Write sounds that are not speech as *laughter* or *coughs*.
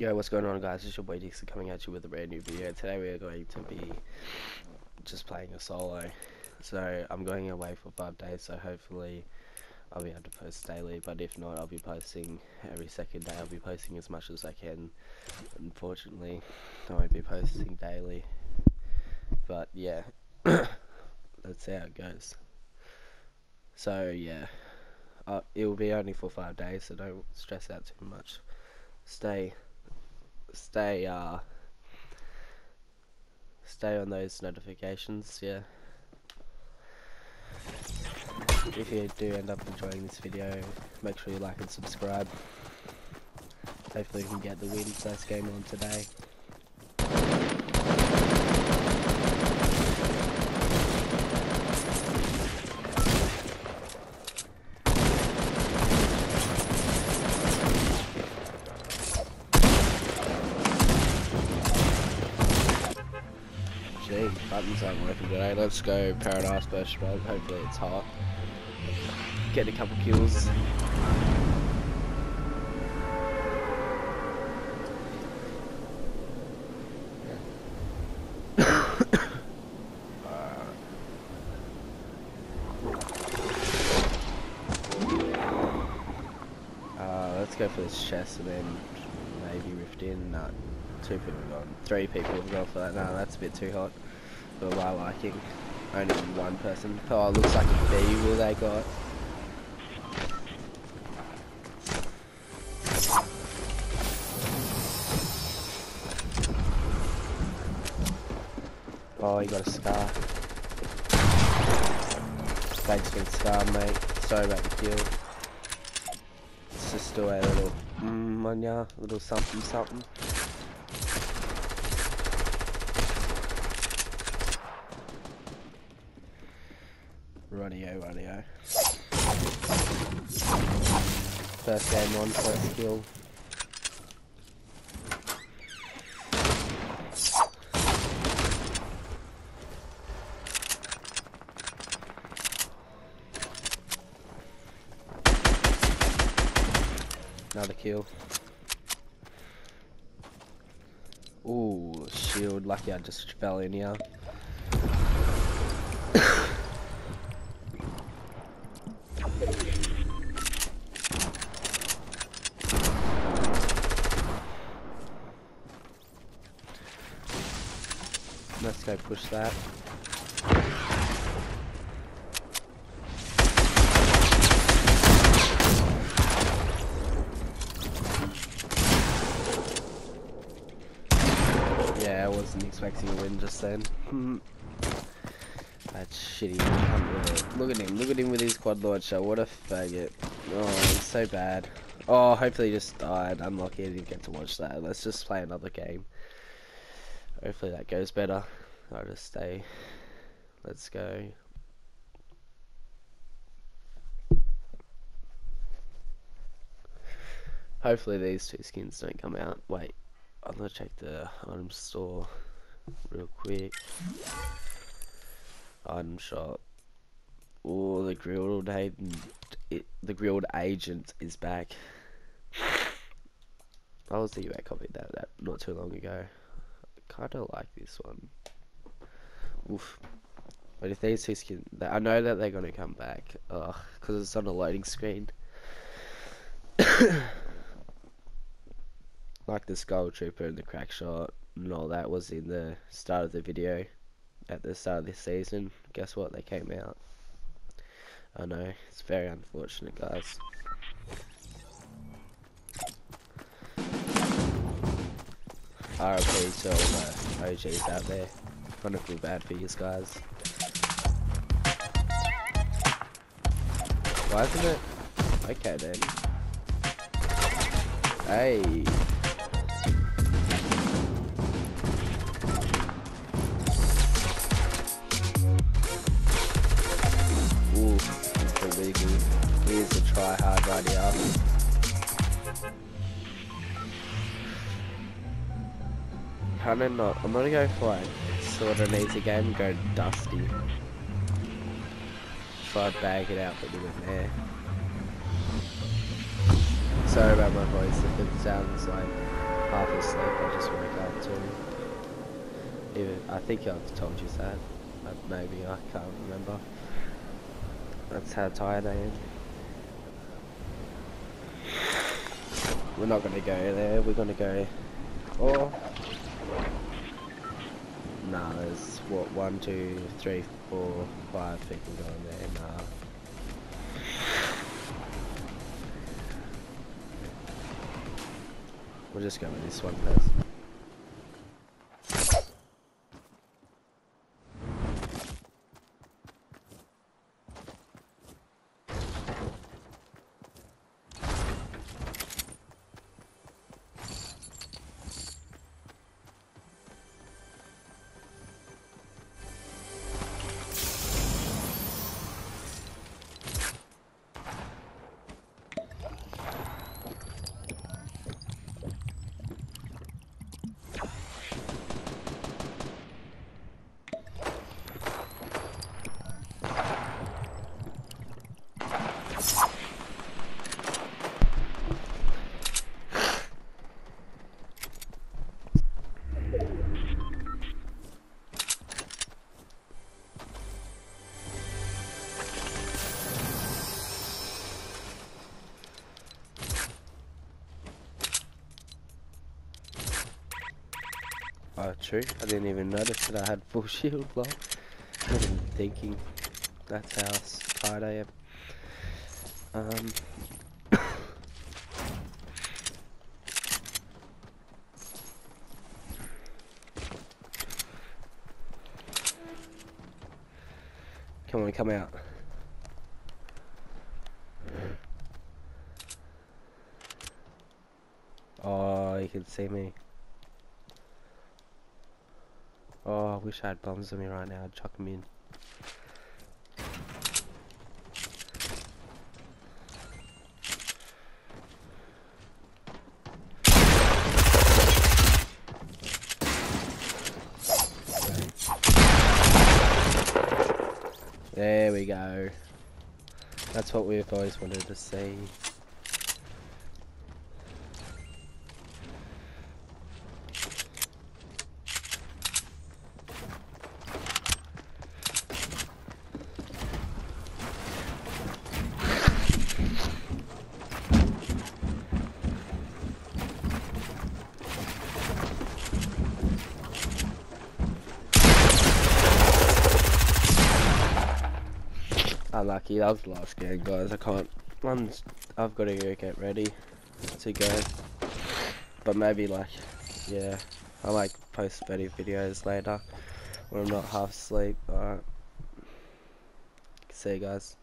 Yo, what's going on guys? It's your boy Dixon coming at you with a brand new video. Today we are going to be just playing a solo. So I'm going away for five days, so hopefully I'll be able to post daily, but if not I'll be posting every second day. I'll be posting as much as I can. Unfortunately, I won't be posting daily. But yeah, *coughs* let's see how it goes. So yeah, uh, it will be only for five days, so don't stress out too much. Stay stay uh stay on those notifications yeah. If you do end up enjoying this video make sure you like and subscribe. Hopefully we can get the win first game on today buttons aren't working today. Let's go Paradise Burst Shrug. Hopefully it's hot. Get a couple kills. *coughs* Uh, let's go for this chest and then maybe rift in. Two people gone. Three people have gone for that. No, that's a bit too hot for my liking. Only one person. Oh, it looks like a B will they got. Oh, you got a scar. Thanks for the scar, mate. Sorry about the kill. It's just a little mm, on ya, little something something. Radio, radio. First game on, first kill. Another kill. Ooh, shield. Lucky I just fell in here. Let's go push that. Yeah, I wasn't expecting a win just then. *laughs* That's shitty. Look at him, look at him with his quad launcher. What a faggot. Oh, so bad. Oh, hopefully he just died. Unlucky I didn't get to watch that. Let's just play another game. Hopefully that goes better. I'll just stay. Let's go. Hopefully these two skins don't come out. Wait, I'm gonna check the item store real quick. Item shop. Oh, the Grill Sergeant, the Grill Sergeant is back. I was thinking about copying that, that not too long ago. Kinda like this one. Oof. But if these two skins, I know that they're gonna come back. Ugh, because it's on a loading screen. *coughs* like the Skull Trooper and the Crack Shot and all that was in the start of the video at the start of this season. Guess what? They came out. I know, it's very unfortunate, guys. RIP to all the OGs out there. Kind of feel bad for you guys. Why isn't it? Okay then. Hey. Ooh, really good. Here's a try hard right here. Kinda not. I'm gonna go for like sort of needs a game and go dusty. Try to bag it out but do it there. Sorry about my voice if it sounds like half asleep, I just woke up too. Even I think I've told you that. Maybe I can't remember. That's how tired I am. We're not gonna go there. We're gonna go. Oh. Nah, there's what one, two, three, four, five people going there. Nah. We'll just go with this one first. True. I didn't even notice that I had full *laughs* shield block. I wasn't thinking. That's how tired I am. Um. *coughs* come on, come out. Oh, you can see me. Oh, I wish I had bombs on me right now. I'd chuck them in. There we go. That's what we've always wanted to see. Unlucky, that was the last game, guys. I can't. One's, I've got to go get ready to go. But maybe, like, yeah, I like post better videos later when I'm not half asleep. Alright. See you guys.